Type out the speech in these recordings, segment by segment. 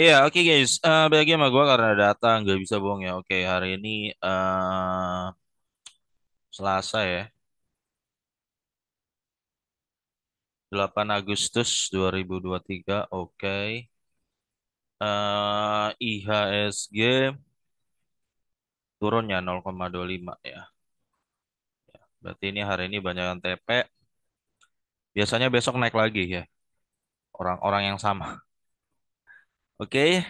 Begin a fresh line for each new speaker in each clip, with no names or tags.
Iya, oke guys. Eh bagi sama gue karena data nggak bisa bohong ya. Oke, hari ini eh Selasa ya, 8 Agustus 2023. Oke. Eh IHSG turunnya 0,25 ya. Berarti ini hari ini banyak yang TP. Biasanya besok naik lagi ya. Orang-orang yang sama. Oke.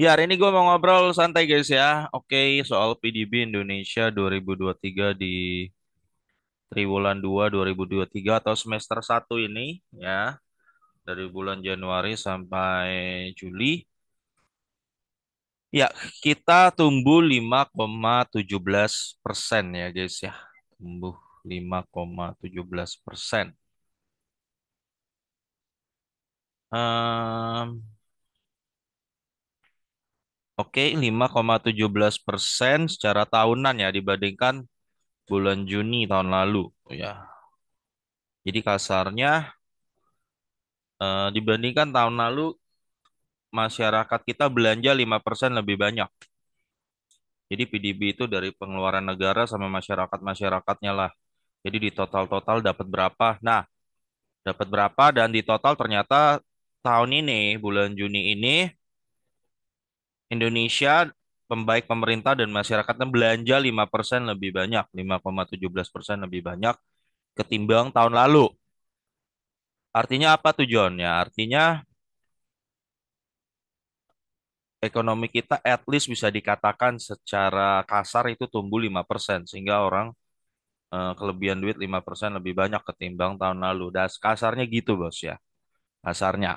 Ya, hari ini gue mau ngobrol santai guys ya. Oke, soal PDB Indonesia 2023 di triwulan 2 2023 atau semester satu ini ya. Dari bulan Januari sampai Juli. Ya, kita tumbuh 5,17 persen ya guys ya. Tumbuh 5,17 persen. Ehm, Oke, 5,17 persen secara tahunan ya dibandingkan bulan Juni tahun lalu. Ya, jadi kasarnya eh, dibandingkan tahun lalu masyarakat kita belanja 5% lebih banyak. Jadi PDB itu dari pengeluaran negara sama masyarakat-masyarakatnya lah. Jadi di total-total dapat berapa? Nah, dapat berapa dan di total ternyata tahun ini, bulan Juni ini, Indonesia pembaik pemerintah dan masyarakatnya belanja 5% lebih banyak, 5,17% lebih banyak ketimbang tahun lalu. Artinya apa tujuannya? Artinya ekonomi kita at least bisa dikatakan secara kasar itu tumbuh 5% sehingga orang eh, kelebihan duit 5% lebih banyak ketimbang tahun lalu. Dan kasarnya gitu, Bos ya. Kasarnya.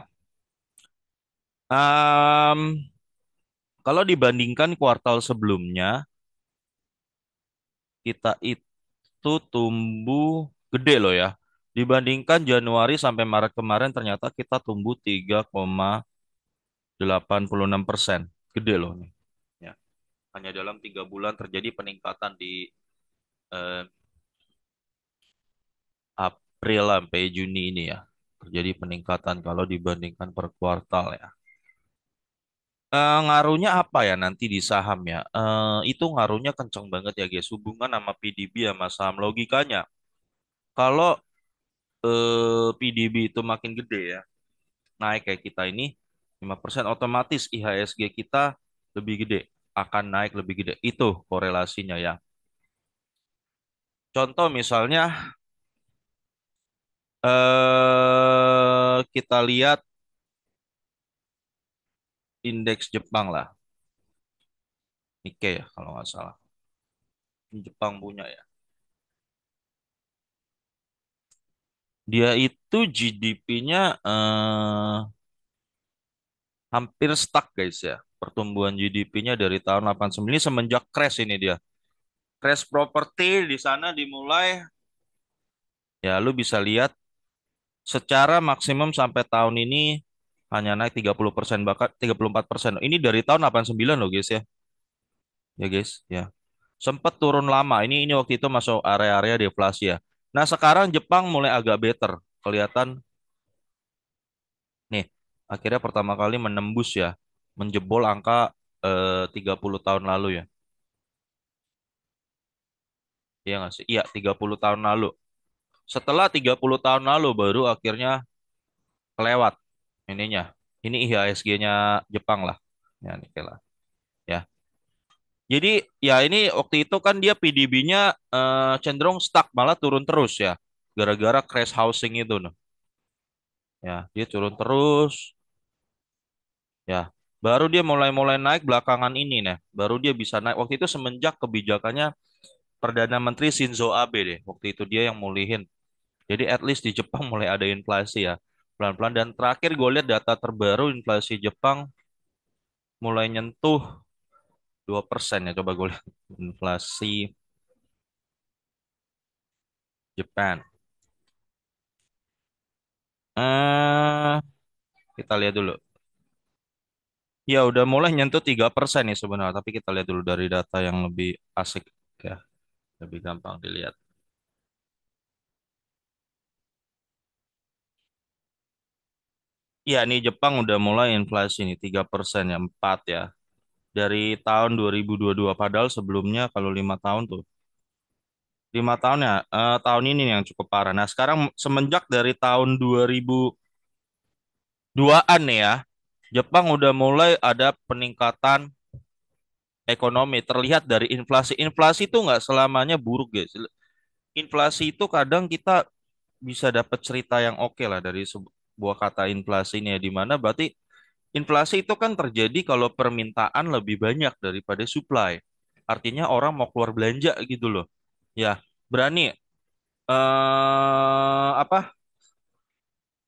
Em, kalau dibandingkan kuartal sebelumnya, kita itu tumbuh gede loh ya. Dibandingkan Januari sampai Maret kemarin ternyata kita tumbuh 3,86 persen. Gede loh nih. Ya. Hanya dalam tiga bulan terjadi peningkatan di eh, April sampai Juni ini ya. Terjadi peningkatan kalau dibandingkan per kuartal ya. Eh, ngaruhnya apa ya nanti di saham ya? Eh, itu ngaruhnya kenceng banget ya guys. Hubungan sama PDB sama saham logikanya. Kalau eh, PDB itu makin gede ya, naik kayak kita ini 5% otomatis IHSG kita lebih gede, akan naik lebih gede. Itu korelasinya ya. Contoh misalnya eh kita lihat indeks Jepang lah. Nikkei ya kalau nggak salah. Jepang punya ya. Dia itu GDP-nya eh, hampir stuck guys ya. Pertumbuhan GDP-nya dari tahun 89 ini semenjak crash ini dia. Crash properti di sana dimulai ya lu bisa lihat secara maksimum sampai tahun ini hanya naik 30% bahkan 34%. Ini dari tahun 89 loh guys ya. Ya guys, ya. Sempat turun lama. Ini ini waktu itu masuk area-area deflasi ya. Nah, sekarang Jepang mulai agak better. Kelihatan nih, akhirnya pertama kali menembus ya, menjebol angka eh, 30 tahun lalu ya. Iya nggak sih? Iya, 30 tahun lalu. Setelah 30 tahun lalu baru akhirnya kelewat ininya. Ini IHSG-nya Jepang lah. Ya, ini lah. Ya. Jadi ya ini waktu itu kan dia PDB-nya eh, cenderung stuck malah turun terus ya. Gara-gara crash housing itu noh. Ya, dia turun terus. Ya, baru dia mulai-mulai naik belakangan ini nih. Baru dia bisa naik. Waktu itu semenjak kebijakannya Perdana Menteri Shinzo Abe deh. Waktu itu dia yang mulihin. Jadi at least di Jepang mulai ada inflasi ya. Pelan-pelan. Dan terakhir gue lihat data terbaru inflasi Jepang mulai nyentuh 2% ya. Coba gue lihat inflasi Jepang. Eh, kita lihat dulu. Ya udah mulai nyentuh 3% nih sebenarnya. Tapi kita lihat dulu dari data yang lebih asik ya. Lebih gampang dilihat. Iya, nih Jepang udah mulai inflasi nih 3 persen ya, 4 ya. Dari tahun 2022. Padahal sebelumnya kalau lima tahun tuh, lima tahun ya, eh, tahun ini yang cukup parah. Nah sekarang semenjak dari tahun 2002-an nih ya, Jepang udah mulai ada peningkatan ekonomi. Terlihat dari inflasi. Inflasi itu nggak selamanya buruk guys. Inflasi itu kadang kita bisa dapat cerita yang oke lah dari sebuah kata inflasi ini ya, di mana berarti Inflasi itu kan terjadi kalau permintaan lebih banyak daripada supply. Artinya orang mau keluar belanja gitu loh. Ya, berani eh apa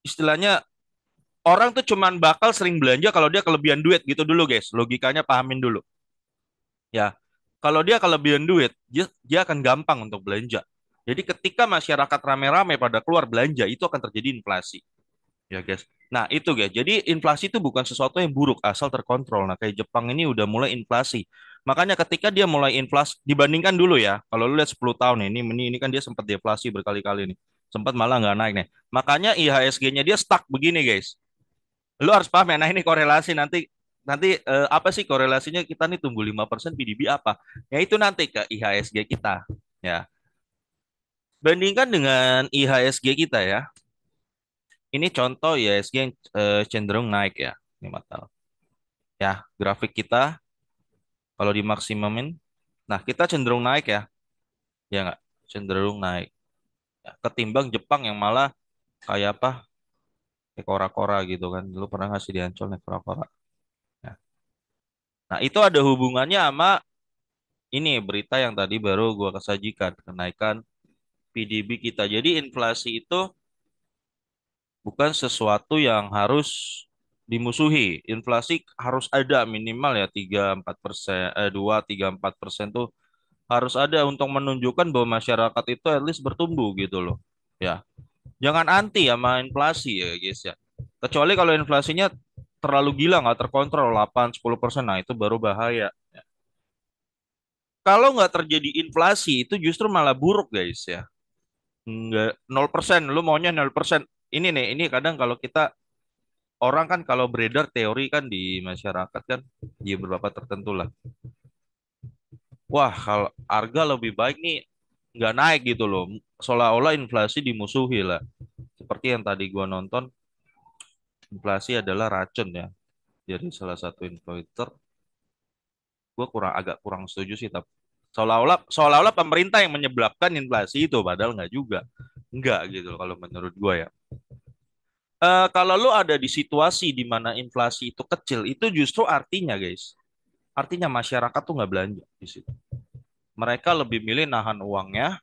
istilahnya orang tuh cuman bakal sering belanja kalau dia kelebihan duit gitu dulu guys. Logikanya pahamin dulu. Ya. Kalau dia kelebihan duit, dia, dia akan gampang untuk belanja. Jadi ketika masyarakat rame-rame pada keluar belanja, itu akan terjadi inflasi. Ya guys. Nah itu guys. Jadi inflasi itu bukan sesuatu yang buruk asal terkontrol. Nah kayak Jepang ini udah mulai inflasi. Makanya ketika dia mulai inflasi dibandingkan dulu ya. Kalau lu lihat 10 tahun ini, ini ini kan dia sempat deflasi berkali-kali nih. Sempat malah nggak naik nih. Makanya IHSG-nya dia stuck begini guys. Lu harus paham ya. Nah ini korelasi nanti nanti eh, apa sih korelasinya kita nih tumbuh 5% PDB apa? Ya itu nanti ke IHSG kita ya. Bandingkan dengan IHSG kita ya. Ini contoh IHSG yang eh, cenderung naik ya, ini mata. Ya, grafik kita kalau dimaksimumin, nah kita cenderung naik ya, ya nggak? Cenderung naik. Ya, ketimbang Jepang yang malah kayak apa? Kora-kora gitu kan. Dulu pernah ngasih di Ancol nih kora-kora. Ya. Nah itu ada hubungannya sama ini berita yang tadi baru gua kesajikan kenaikan PDB kita. Jadi inflasi itu bukan sesuatu yang harus dimusuhi. Inflasi harus ada minimal ya tiga empat persen, eh, 2, 3, 4 persen tuh harus ada untuk menunjukkan bahwa masyarakat itu at least bertumbuh gitu loh. Ya, jangan anti sama inflasi ya guys ya. Kecuali kalau inflasinya terlalu gila nggak terkontrol 8-10 persen, nah itu baru bahaya. Ya. Kalau nggak terjadi inflasi itu justru malah buruk guys ya. Nggak nol persen, lu maunya nol persen. Ini nih, ini kadang kalau kita orang kan kalau beredar teori kan di masyarakat kan di beberapa tertentu lah. Wah, kalau harga lebih baik nih nggak naik gitu loh. Seolah-olah inflasi dimusuhi lah. Seperti yang tadi gua nonton, inflasi adalah racun ya. Jadi salah satu influencer, gua kurang agak kurang setuju sih tapi seolah-olah seolah-olah pemerintah yang menyebabkan inflasi itu padahal nggak juga. Enggak gitu loh, kalau menurut gua ya. Eh, kalau lu ada di situasi di mana inflasi itu kecil, itu justru artinya, guys, artinya masyarakat tuh nggak belanja di situ. Mereka lebih milih nahan uangnya,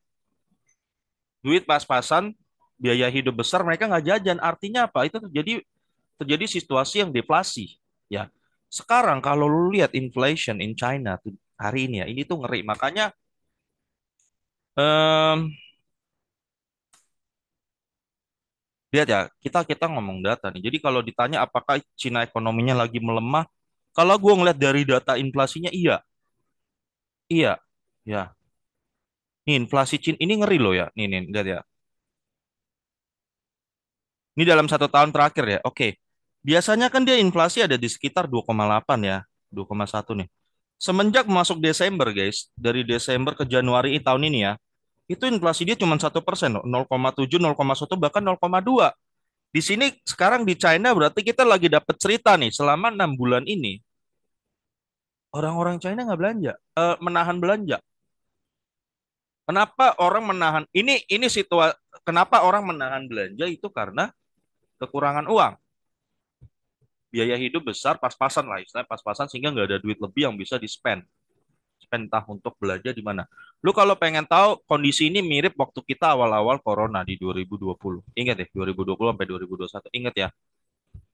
duit pas-pasan, biaya hidup besar, mereka nggak jajan. Artinya apa? Itu terjadi terjadi situasi yang deflasi. Ya, sekarang kalau lu lihat inflation in China hari ini ya, ini tuh ngeri. Makanya em, lihat ya, kita kita ngomong data nih. Jadi kalau ditanya apakah Cina ekonominya lagi melemah, kalau gue ngeliat dari data inflasinya, iya, iya, ya. Nih inflasi Cina ini ngeri loh ya. Nih nih lihat ya. Ini dalam satu tahun terakhir ya. Oke, biasanya kan dia inflasi ada di sekitar 2,8 ya, 2,1 nih. Semenjak masuk Desember guys, dari Desember ke Januari tahun ini ya, itu inflasi dia cuma satu persen, 0,7, 0,1 bahkan 0,2. Di sini sekarang di China berarti kita lagi dapat cerita nih selama enam bulan ini orang-orang China nggak belanja, eh, menahan belanja. Kenapa orang menahan? Ini ini situasi. Kenapa orang menahan belanja itu karena kekurangan uang. Biaya hidup besar, pas-pasan lah, istilah pas-pasan sehingga nggak ada duit lebih yang bisa di-spend. Entah untuk belanja di mana. Lu kalau pengen tahu kondisi ini mirip waktu kita awal-awal corona di 2020. Ingat ya, 2020 sampai 2021. Ingat ya,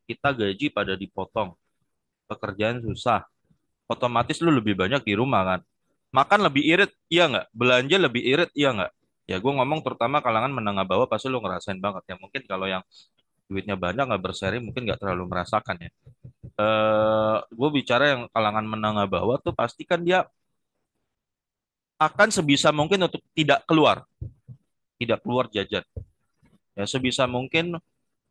kita gaji pada dipotong. Pekerjaan susah. Otomatis lu lebih banyak di rumah kan. Makan lebih irit, iya nggak? Belanja lebih irit, iya nggak? Ya gue ngomong terutama kalangan menengah bawah pasti lu ngerasain banget ya. Mungkin kalau yang duitnya banyak nggak berseri mungkin nggak terlalu merasakan ya. Eh, gue bicara yang kalangan menengah bawah tuh pasti kan dia akan sebisa mungkin untuk tidak keluar, tidak keluar jajan. Ya sebisa mungkin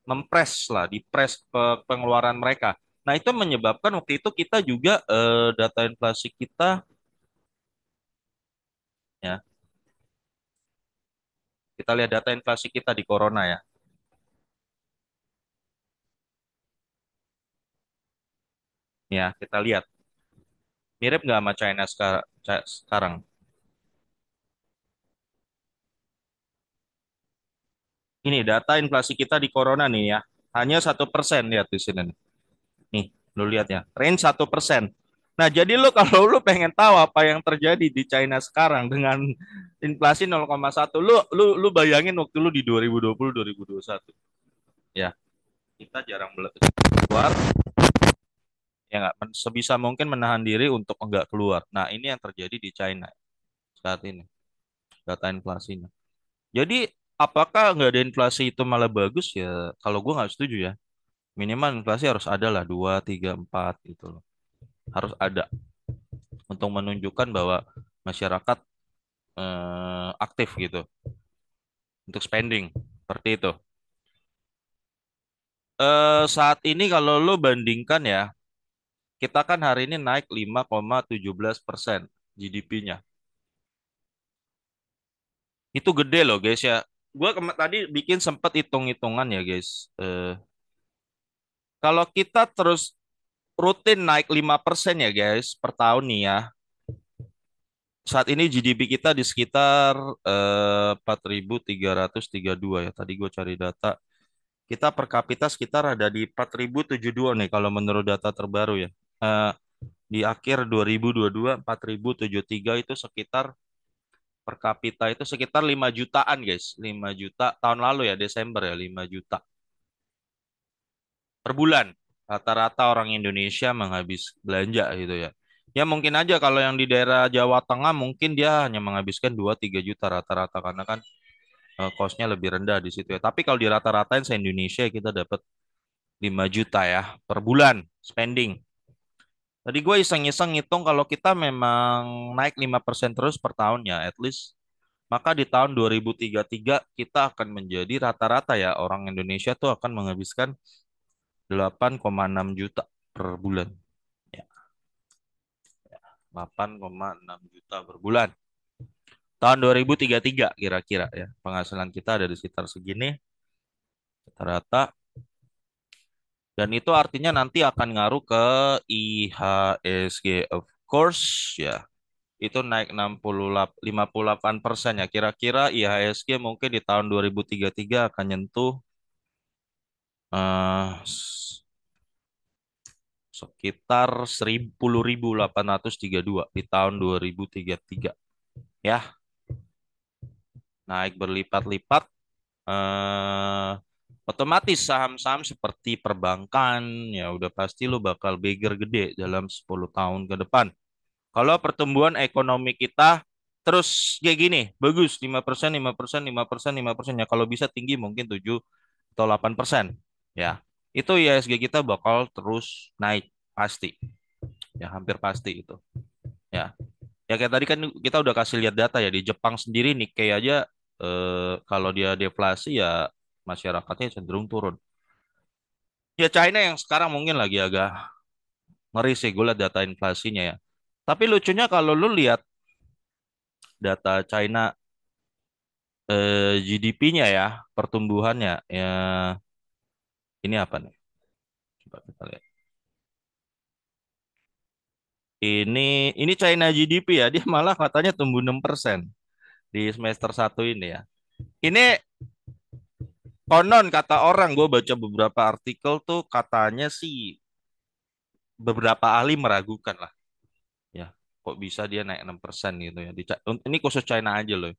mempres lah, dipres pe- pengeluaran mereka. Nah, itu menyebabkan waktu itu kita juga eh, data inflasi kita ya, kita lihat data inflasi kita di corona ya. Ya, kita lihat. Mirip nggak sama China sekarang? Ini data inflasi kita di corona nih ya. Hanya satu persen lihat di sini. nih. Lu lihat ya, range satu persen. Nah, jadi lu kalau lu pengen tahu apa yang terjadi di China sekarang dengan inflasi 0,1, lu lu lu bayangin waktu lu di 2020 2021. Ya, kita jarang keluar ya nggak sebisa mungkin menahan diri untuk enggak keluar. Nah, ini yang terjadi di China saat ini data inflasinya. Jadi apakah nggak ada inflasi itu malah bagus ya? Kalau gua nggak setuju ya. Minimal inflasi harus ada lah 2, 3, 4 gitu loh. Harus ada untuk menunjukkan bahwa masyarakat eh, aktif gitu untuk spending seperti itu. Eh, saat ini kalau lo bandingkan ya, kita kan hari ini naik 5,17 persen GDP-nya. Itu gede loh guys ya. Kema- tadi bikin sempat hitung-hitungan ya guys. Eh, kalau kita terus rutin naik 5% ya guys per tahun nih ya. Saat ini GDP kita di sekitar eh, 4.332 ya. Tadi gue cari data. Kita per kapita sekitar ada di 4.072 nih kalau menurut data terbaru ya. Eh, di akhir 2022 4.073 itu sekitar per kapita itu sekitar 5 jutaan guys. 5 juta tahun lalu ya Desember ya 5 juta per bulan. Rata-rata orang Indonesia menghabis belanja gitu ya. Ya mungkin aja kalau yang di daerah Jawa Tengah mungkin dia hanya menghabiskan dua tiga juta rata-rata karena kan eh, cost-nya lebih rendah di situ ya. Tapi kalau di rata-ratain se-Indonesia kita dapat 5 juta ya per bulan spending. Tadi gue iseng-iseng ngitung kalau kita memang naik 5% terus per tahun ya at least maka di tahun 2033 kita akan menjadi rata-rata ya orang Indonesia tuh akan menghabiskan 8,6 juta per bulan. Ya, 8,6 juta per bulan. Tahun 2033 kira-kira ya. Penghasilan kita ada di sekitar segini. Rata-rata. Dan itu artinya nanti akan ngaruh ke IHSG of course ya. Itu naik 60, 58 persen ya. Kira-kira IHSG mungkin di tahun 2033 akan nyentuh eh, sekitar 10.832 di tahun 2033. Ya, naik berlipat-lipat. Eh, otomatis saham-saham seperti perbankan ya udah pasti lo bakal bigger gede dalam 10 tahun ke depan. Kalau pertumbuhan ekonomi kita terus kayak gini, bagus 5%, 5%, 5%, 5% ya kalau bisa tinggi mungkin 7 atau 8%. Ya. Itu IHSG kita bakal terus naik pasti. Ya, hampir pasti itu. Ya. Ya kayak tadi kan kita udah kasih lihat data ya di Jepang sendiri Nikkei aja eh, kalau dia deflasi ya masyarakatnya cenderung turun. Ya China yang sekarang mungkin lagi agak ngeri sih gue data inflasinya ya. Tapi lucunya kalau lu lihat data China eh, GDP-nya ya, pertumbuhannya ya ini apa nih? Coba kita lihat. Ini ini China GDP ya, dia malah katanya tumbuh 6% di semester satu ini ya. Ini konon kata orang, gue baca beberapa artikel tuh katanya sih beberapa ahli meragukan lah. Ya, kok bisa dia naik 6% gitu ya. Ini khusus China aja loh.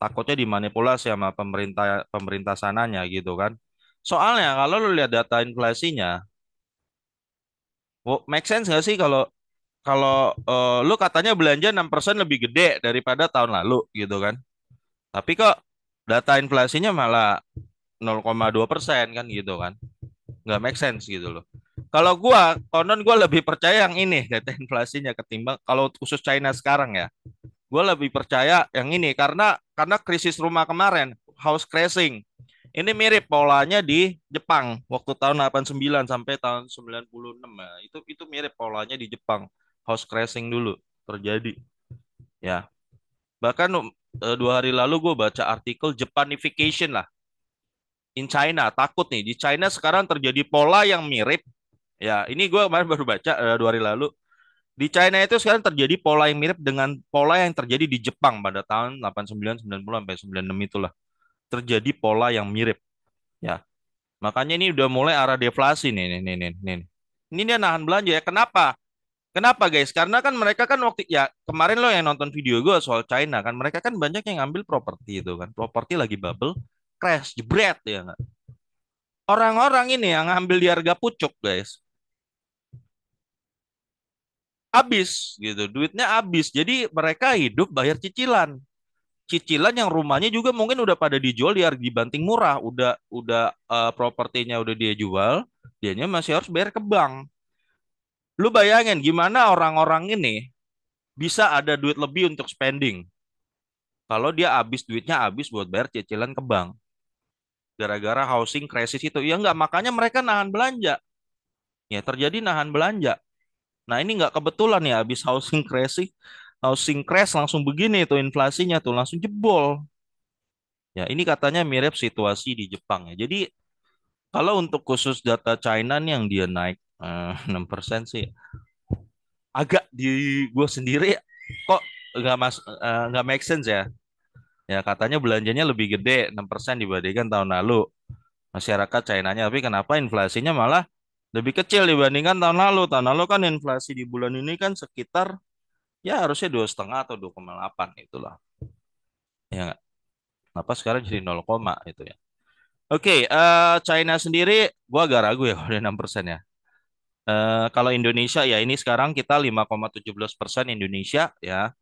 Takutnya dimanipulasi sama pemerintah pemerintah sananya gitu kan. Soalnya kalau lu lihat data inflasinya, make sense gak sih kalau kalau eh, lu katanya belanja 6% lebih gede daripada tahun lalu gitu kan. Tapi kok data inflasinya malah 0,2 persen kan gitu kan. Nggak make sense gitu loh. Kalau gua, konon gua lebih percaya yang ini data inflasinya ketimbang kalau khusus China sekarang ya. Gua lebih percaya yang ini karena karena krisis rumah kemarin, house crashing. Ini mirip polanya di Jepang waktu tahun 89 sampai tahun 96 ya. Itu itu mirip polanya di Jepang. House crashing dulu terjadi. Ya. Bahkan eh, dua hari lalu gue baca artikel Japanification lah. In China, takut nih. Di China sekarang terjadi pola yang mirip. Ya, ini gue kemarin baru baca eh, dua hari lalu. Di China itu sekarang terjadi pola yang mirip dengan pola yang terjadi di Jepang pada tahun 89, 90 sampai 96 itulah terjadi pola yang mirip. Ya. Makanya ini udah mulai arah deflasi nih, nih, nih, nih, nih. Ini dia nahan belanja ya. Kenapa? Kenapa guys? Karena kan mereka kan waktu ya kemarin lo yang nonton video gue soal China kan mereka kan banyak yang ngambil properti itu kan. Properti lagi bubble, crash, jebret ya nggak? Orang-orang ini yang ngambil di harga pucuk guys. Habis gitu, duitnya habis. Jadi mereka hidup bayar cicilan cicilan yang rumahnya juga mungkin udah pada dijual di harga dibanting murah, udah udah uh, propertinya udah dia jual, dianya masih harus bayar ke bank. Lu bayangin gimana orang-orang ini bisa ada duit lebih untuk spending. Kalau dia habis duitnya habis buat bayar cicilan ke bank. Gara-gara housing crisis itu. Ya enggak, makanya mereka nahan belanja. Ya terjadi nahan belanja. Nah ini nggak kebetulan ya habis housing crisis housing crash langsung begini tuh inflasinya tuh langsung jebol. Ya, ini katanya mirip situasi di Jepang ya. Jadi kalau untuk khusus data China nih yang dia naik uh, eh, 6% sih agak di gue sendiri kok nggak mas uh, nggak make sense ya. Ya katanya belanjanya lebih gede 6% dibandingkan tahun lalu. Masyarakat China-nya tapi kenapa inflasinya malah lebih kecil dibandingkan tahun lalu. Tahun lalu kan inflasi di bulan ini kan sekitar ya harusnya dua setengah atau 2,8 itulah ya nggak? Kenapa sekarang jadi 0, itu ya? Oke okay, uh, eh, China sendiri gua agak ragu ya udah 6 persen ya. Uh, kalau Indonesia ya ini sekarang kita 5,17 persen Indonesia ya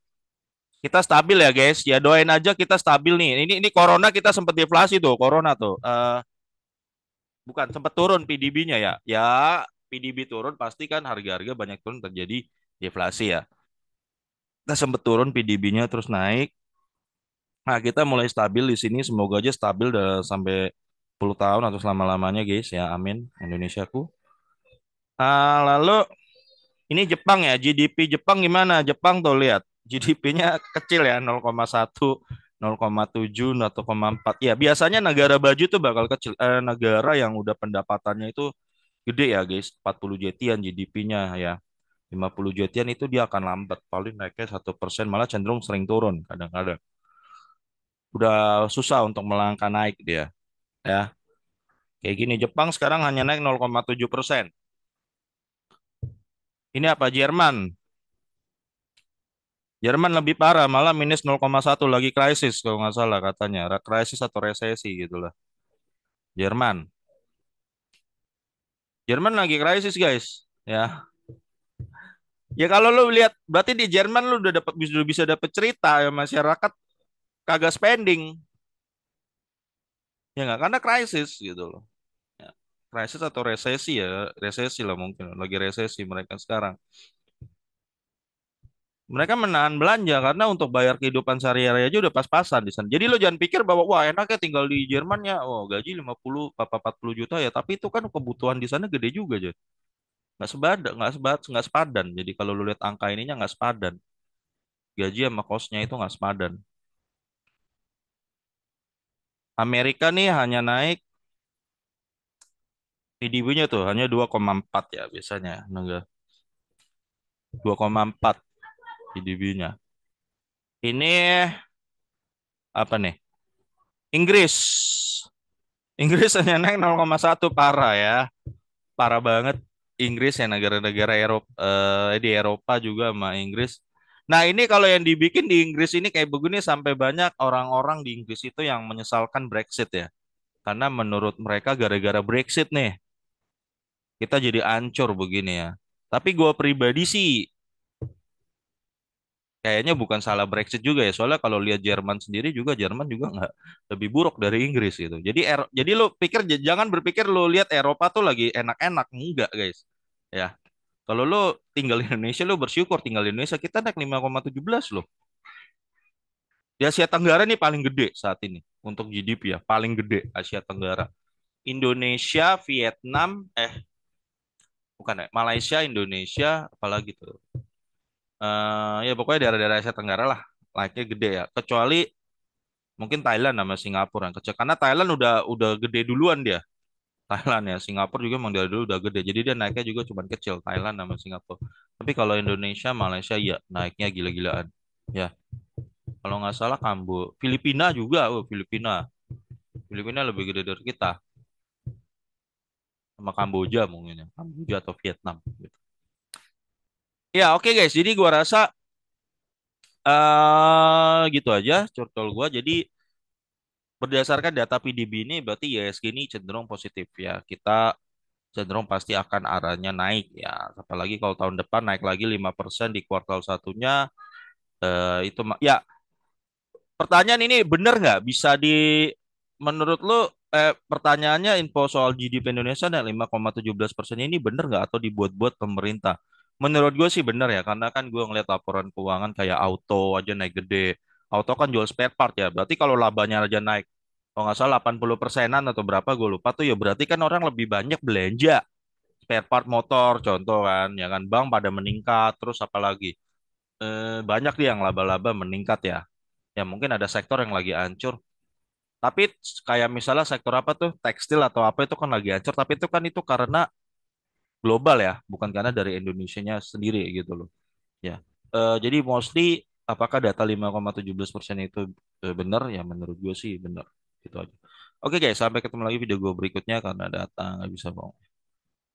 kita stabil ya guys ya doain aja kita stabil nih ini ini corona kita sempat deflasi tuh corona tuh uh, bukan sempat turun PDB-nya ya ya PDB turun pasti kan harga-harga banyak turun terjadi deflasi ya kita sempat turun PDB-nya terus naik. Nah, kita mulai stabil di sini. Semoga aja stabil sampai 10 tahun atau selama-lamanya, guys. Ya, amin. Indonesiaku. Nah, lalu ini Jepang ya. GDP Jepang gimana? Jepang tuh lihat. GDP-nya kecil ya, 0,1, 0,7, 0,4. Ya, biasanya negara baju tuh bakal kecil. Eh, negara yang udah pendapatannya itu gede ya, guys. 40 jetian GDP-nya ya. 50 jetian itu dia akan lambat paling naiknya satu persen malah cenderung sering turun kadang-kadang udah susah untuk melangkah naik dia ya kayak gini Jepang sekarang hanya naik 0,7 persen ini apa Jerman Jerman lebih parah malah minus 0,1 lagi krisis kalau nggak salah katanya. Krisis atau resesi gitulah Jerman. Jerman lagi krisis guys. Ya. Ya kalau lu lihat berarti di Jerman lu udah dapat bisa bisa dapat cerita ya masyarakat kagak spending. Ya nggak? Karena krisis gitu loh. Ya, krisis atau resesi ya, resesi lah mungkin. Lagi resesi mereka sekarang. Mereka menahan belanja karena untuk bayar kehidupan sehari-hari aja udah pas-pasan di sana. Jadi lo jangan pikir bahwa wah enaknya tinggal di Jerman ya, oh gaji 50 apa 40 juta ya, tapi itu kan kebutuhan di sana gede juga aja nggak sebadan nggak sebat nggak sepadan. Jadi kalau lu lihat angka ininya nggak sepadan. Gaji sama kosnya itu nggak sepadan. Amerika nih hanya naik PDB-nya tuh hanya 2,4 ya biasanya enggak 2,4 PDB-nya ini apa nih Inggris Inggris hanya naik 0,1 parah ya parah banget Inggris ya negara-negara Eropa eh, di Eropa juga sama Inggris. Nah ini kalau yang dibikin di Inggris ini kayak begini sampai banyak orang-orang di Inggris itu yang menyesalkan Brexit ya. Karena menurut mereka gara-gara Brexit nih kita jadi ancur begini ya. Tapi gue pribadi sih kayaknya bukan salah Brexit juga ya. Soalnya kalau lihat Jerman sendiri juga Jerman juga nggak lebih buruk dari Inggris gitu. Jadi er, jadi lo pikir jangan berpikir lo lihat Eropa tuh lagi enak-enak enggak guys. Ya. Kalau lo tinggal di Indonesia lo bersyukur tinggal di Indonesia kita naik 5,17 loh. Di Di Asia Tenggara ini paling gede saat ini untuk GDP ya, paling gede Asia Tenggara. Indonesia, Vietnam, eh bukan ya, Malaysia, Indonesia, apalagi tuh. Eh ya pokoknya daerah-daerah Asia Tenggara lah, naiknya gede ya. Kecuali mungkin Thailand sama Singapura yang kecil. Karena Thailand udah udah gede duluan dia. Thailand ya, Singapura juga emang dari dulu udah gede. Jadi dia naiknya juga cuma kecil, Thailand sama Singapura. Tapi kalau Indonesia, Malaysia ya naiknya gila-gilaan. Ya, kalau nggak salah Kambo, Filipina juga, oh Filipina, Filipina lebih gede dari kita. Sama Kamboja mungkin ya, Kamboja atau Vietnam. Gitu. Ya oke guys, jadi gua rasa eh gitu aja curcol gua. Jadi berdasarkan data PDB ini berarti ISG ini cenderung positif ya. Kita cenderung pasti akan arahnya naik ya. Apalagi kalau tahun depan naik lagi 5% di kuartal satunya eh, itu ya pertanyaan ini benar nggak bisa di menurut lu eh, pertanyaannya info soal GDP Indonesia dan 5,17% ini benar nggak atau dibuat-buat pemerintah? Menurut gue sih benar ya karena kan gue ngeliat laporan keuangan kayak auto aja naik gede. Auto kan jual spare part ya. Berarti kalau labanya aja naik kalau nggak salah 80 persenan atau berapa gue lupa tuh ya berarti kan orang lebih banyak belanja spare part motor contoh kan ya kan bank pada meningkat terus apalagi eh, banyak dia yang laba-laba meningkat ya ya mungkin ada sektor yang lagi hancur tapi kayak misalnya sektor apa tuh tekstil atau apa itu kan lagi hancur tapi itu kan itu karena global ya bukan karena dari Indonesianya sendiri gitu loh. Ya Eh, jadi mostly apakah data 5,17% itu eh, benar? Ya menurut gue sih benar gitu aja. Oke guys sampai ketemu lagi video gue berikutnya karena data nggak bisa bohong